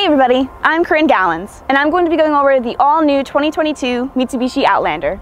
Hey everybody, I'm Corinne Gallons, and I'm going to be going over the all-new 2022 Mitsubishi Outlander.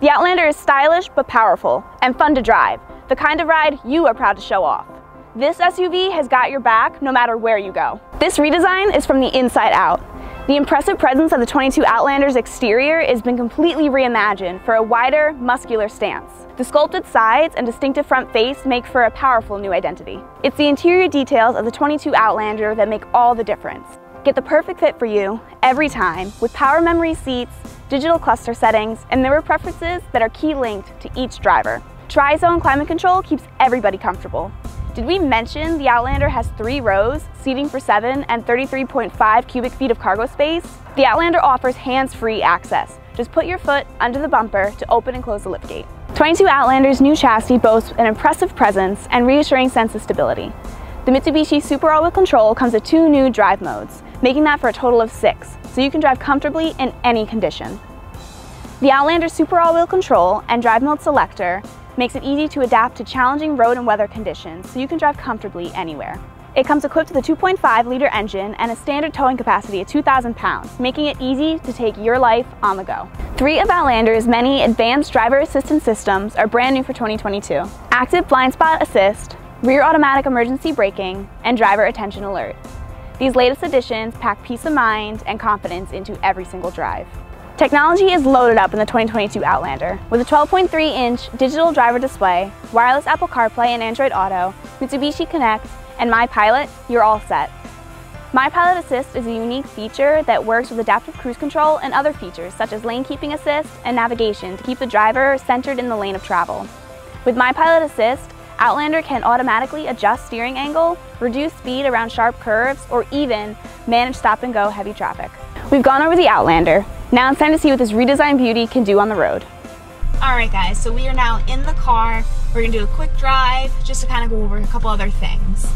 The Outlander is stylish but powerful and fun to drive, the kind of ride you are proud to show off. This SUV has got your back no matter where you go. This redesign is from the inside out. The impressive presence of the 22 Outlander's exterior has been completely reimagined for a wider, muscular stance. The sculpted sides and distinctive front face make for a powerful new identity. It's the interior details of the 22 Outlander that make all the difference. Get the perfect fit for you every time with power memory seats, digital cluster settings, and mirror preferences that are key linked to each driver. Tri-zone climate control keeps everybody comfortable. Did we mention the Outlander has three rows, seating for seven, and 33.5 cubic feet of cargo space? The Outlander offers hands-free access. Just put your foot under the bumper to open and close the liftgate. 22 Outlander's new chassis boasts an impressive presence and reassuring sense of stability. The Mitsubishi Super All-Wheel Control comes with two new drive modes, making that for a total of six, so you can drive comfortably in any condition. The Outlander Super All-Wheel Control and Drive Mode Selector makes it easy to adapt to challenging road and weather conditions so you can drive comfortably anywhere. It comes equipped with a 2.5 liter engine and a standard towing capacity of 2,000 pounds, making it easy to take your life on the go. Three of Outlander's many advanced driver assistance systems are brand new for 2022. Active blind spot assist, rear automatic emergency braking, and driver attention alert. These latest additions pack peace of mind and confidence into every single drive. Technology is loaded up in the 2022 Outlander. With a 12.3-inch digital driver display, wireless Apple CarPlay and Android Auto, Mitsubishi Connect, and MI-PILOT, you're all set. MI-PILOT Assist is a unique feature that works with adaptive cruise control and other features such as lane keeping assist and navigation to keep the driver centered in the lane of travel. With MI-PILOT Assist, Outlander can automatically adjust steering angle, reduce speed around sharp curves, or even manage stop and go heavy traffic. We've gone over the Outlander. Now it's time to see what this redesigned beauty can do on the road. All right guys, so we are now in the car. We're gonna do a quick drive just to kind of go over a couple other things.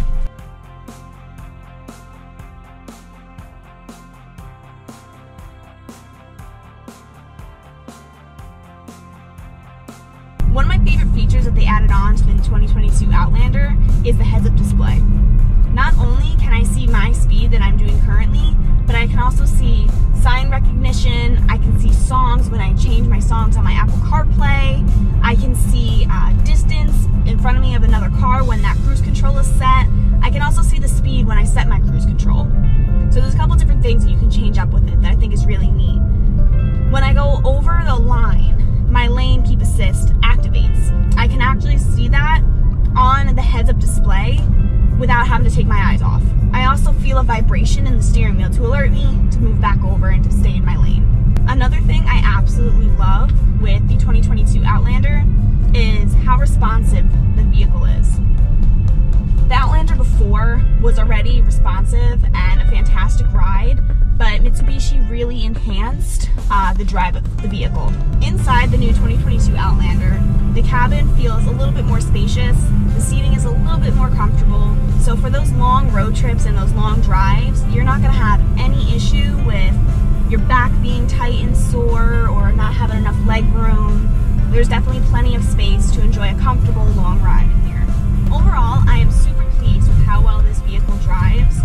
Features that they added on to the 2022 Outlander is the heads-up display. Not only can I see my speed that I'm doing currently, but I can also see sign recognition. I can see songs when I change my songs on my Apple CarPlay. I can see uh, distance in front of me of another car when that cruise control is set. I can also see the speed when I set my cruise control. So there's a couple different things that you can change up with it that I think is really neat. When I go over the take my eyes off. I also feel a vibration in the steering wheel to alert me to move back over and to stay in my lane. Another thing I absolutely love with the 2022 Outlander is how responsive the vehicle is. The Outlander before was already responsive and a fantastic ride, but Mitsubishi really enhanced uh, the drive of the vehicle. Inside the new 2022 Outlander, the cabin feels a little bit more spacious, the seating is a little bit more comfortable, so for those long road trips and those long drives, you're not going to have any issue with your back being tight and sore or not having enough leg room. There's definitely plenty of space to enjoy a comfortable long ride in here. Overall, I am super pleased with how well this vehicle drives.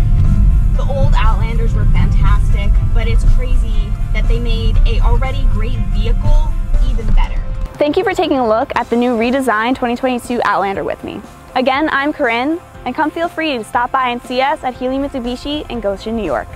The old Outlanders were fantastic, but it's crazy that they made a already great vehicle even better. Thank you for taking a look at the new redesigned 2022 Outlander with me. Again, I'm Corinne, and come feel free to stop by and see us at Healey Mitsubishi in Goshen, New York.